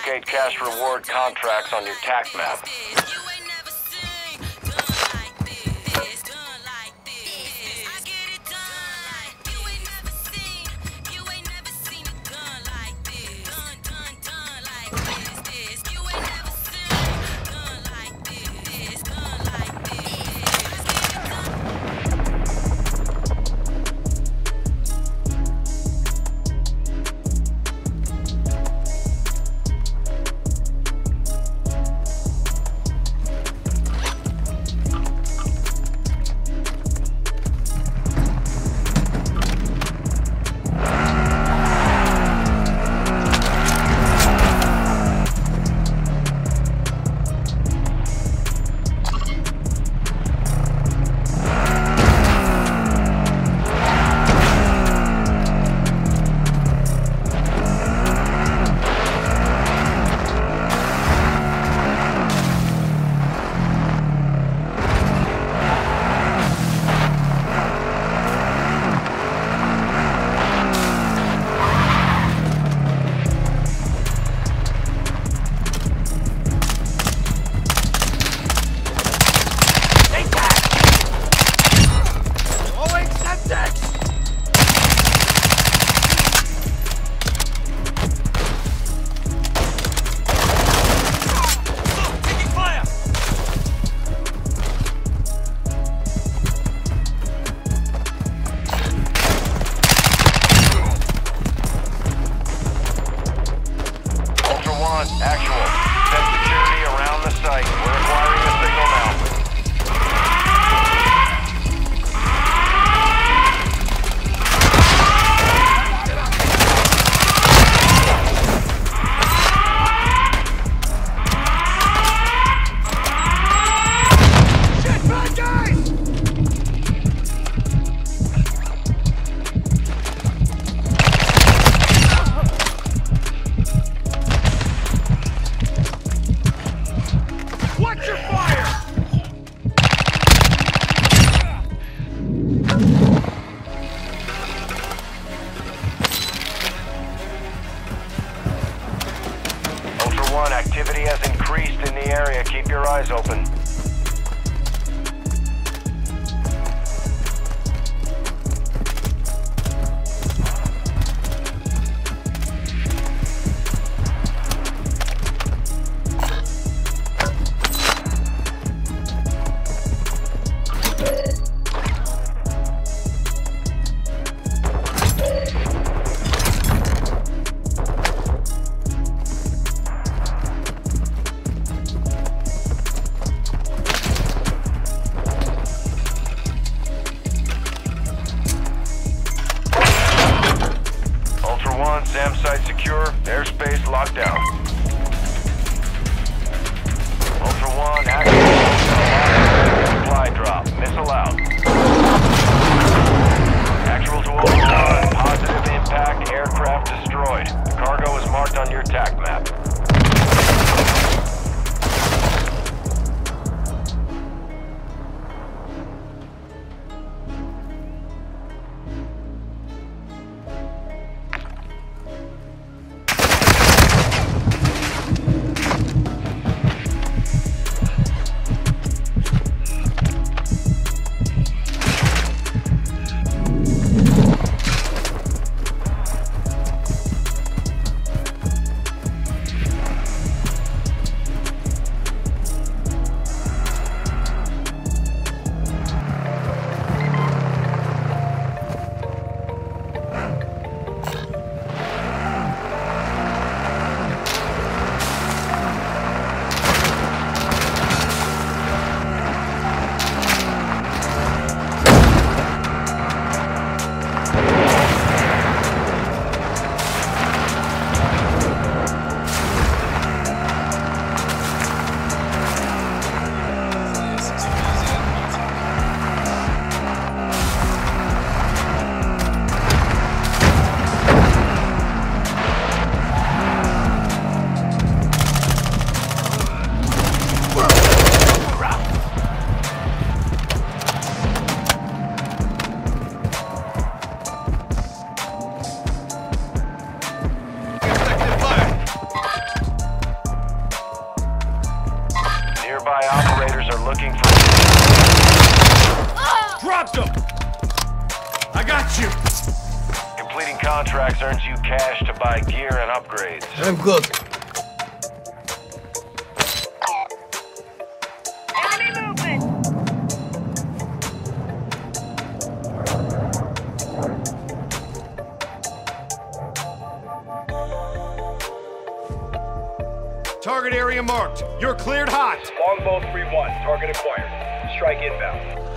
locate cash reward contracts on your TAC map. Actual. activity has increased in the area. Keep your eyes open. secure, airspace locked down. Ultra One, active. Supply drop, missile out. Actual to Ultra One, positive impact, aircraft destroyed. Cargo is marked on your TAC map. Contracts earns you cash to buy gear and upgrades. I'm good. Target area marked. You're cleared hot. Longbow 3-1, target acquired. Strike inbound.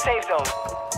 safe zone.